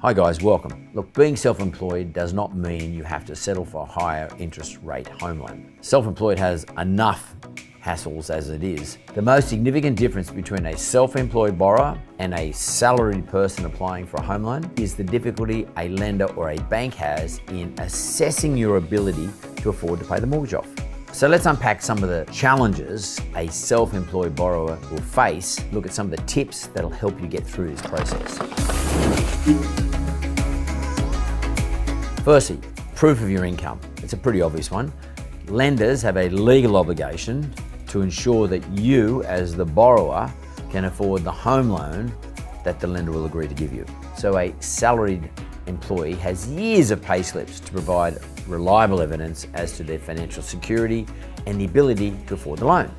Hi guys, welcome. Look, being self-employed does not mean you have to settle for a higher interest rate home loan. Self-employed has enough hassles as it is. The most significant difference between a self-employed borrower and a salaried person applying for a home loan is the difficulty a lender or a bank has in assessing your ability to afford to pay the mortgage off. So let's unpack some of the challenges a self-employed borrower will face, look at some of the tips that'll help you get through this process. Firstly, proof of your income. It's a pretty obvious one. Lenders have a legal obligation to ensure that you, as the borrower, can afford the home loan that the lender will agree to give you. So a salaried employee has years of pay slips to provide reliable evidence as to their financial security and the ability to afford the loan.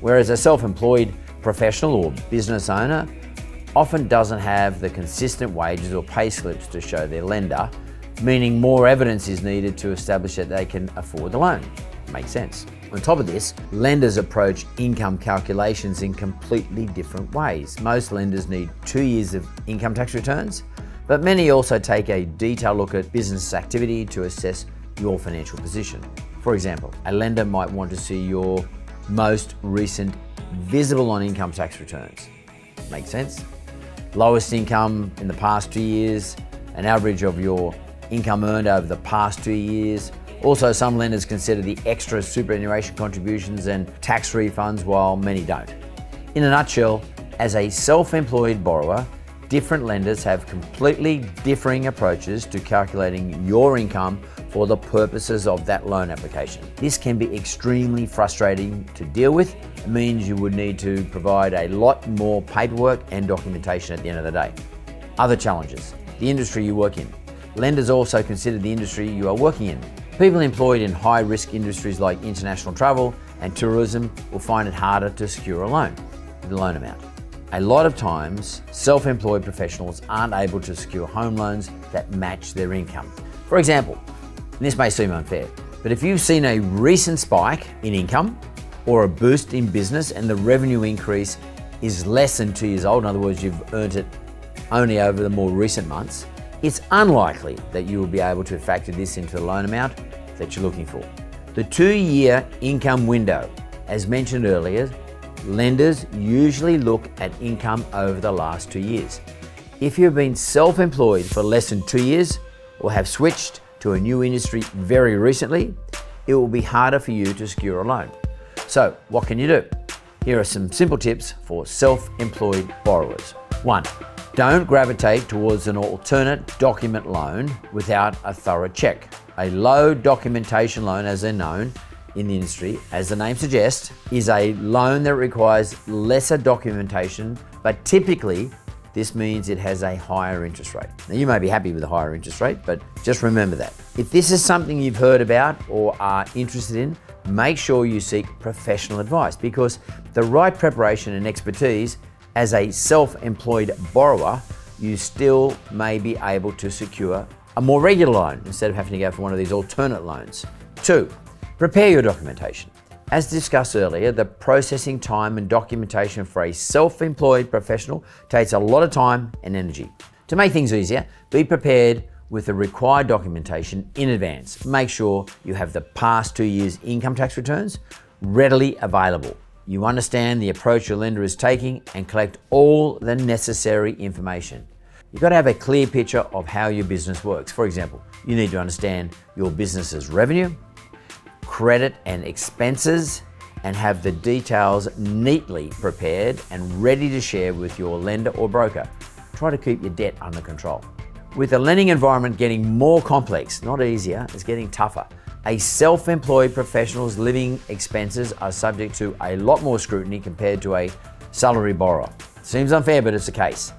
Whereas a self-employed professional or business owner often doesn't have the consistent wages or pay slips to show their lender meaning more evidence is needed to establish that they can afford the loan. Makes sense. On top of this, lenders approach income calculations in completely different ways. Most lenders need two years of income tax returns, but many also take a detailed look at business activity to assess your financial position. For example, a lender might want to see your most recent visible on income tax returns. Makes sense? Lowest income in the past two years, an average of your income earned over the past two years. Also, some lenders consider the extra superannuation contributions and tax refunds, while many don't. In a nutshell, as a self-employed borrower, different lenders have completely differing approaches to calculating your income for the purposes of that loan application. This can be extremely frustrating to deal with. It means you would need to provide a lot more paperwork and documentation at the end of the day. Other challenges, the industry you work in. Lenders also consider the industry you are working in. People employed in high risk industries like international travel and tourism will find it harder to secure a loan, the loan amount. A lot of times, self employed professionals aren't able to secure home loans that match their income. For example, this may seem unfair, but if you've seen a recent spike in income or a boost in business and the revenue increase is less than two years old, in other words, you've earned it only over the more recent months, it's unlikely that you will be able to factor this into the loan amount that you're looking for. The two-year income window, as mentioned earlier, lenders usually look at income over the last two years. If you've been self-employed for less than two years or have switched to a new industry very recently, it will be harder for you to secure a loan. So what can you do? Here are some simple tips for self-employed borrowers. One, don't gravitate towards an alternate document loan without a thorough check. A low documentation loan, as they're known in the industry, as the name suggests, is a loan that requires lesser documentation, but typically this means it has a higher interest rate. Now, you may be happy with a higher interest rate, but just remember that. If this is something you've heard about or are interested in, make sure you seek professional advice because the right preparation and expertise as a self-employed borrower, you still may be able to secure a more regular loan instead of having to go for one of these alternate loans. Two, prepare your documentation. As discussed earlier, the processing time and documentation for a self-employed professional takes a lot of time and energy. To make things easier, be prepared with the required documentation in advance. Make sure you have the past two years income tax returns readily available you understand the approach your lender is taking and collect all the necessary information. You've got to have a clear picture of how your business works. For example, you need to understand your business's revenue, credit and expenses, and have the details neatly prepared and ready to share with your lender or broker. Try to keep your debt under control. With the lending environment getting more complex, not easier, it's getting tougher. A self-employed professional's living expenses are subject to a lot more scrutiny compared to a salary borrower. Seems unfair, but it's the case.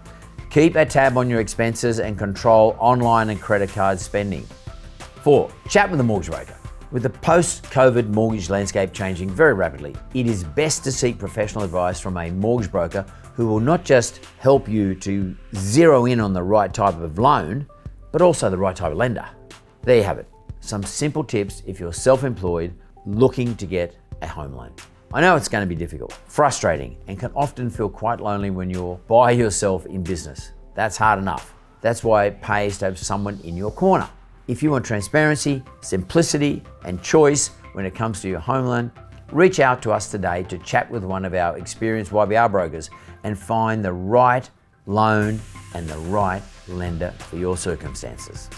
Keep a tab on your expenses and control online and credit card spending. Four, chat with a mortgage broker. With the post-COVID mortgage landscape changing very rapidly, it is best to seek professional advice from a mortgage broker who will not just help you to zero in on the right type of loan, but also the right type of lender. There you have it some simple tips if you're self-employed looking to get a home loan. I know it's going to be difficult, frustrating, and can often feel quite lonely when you're by yourself in business. That's hard enough. That's why it pays to have someone in your corner. If you want transparency, simplicity, and choice when it comes to your home loan, reach out to us today to chat with one of our experienced YBR brokers and find the right loan and the right lender for your circumstances.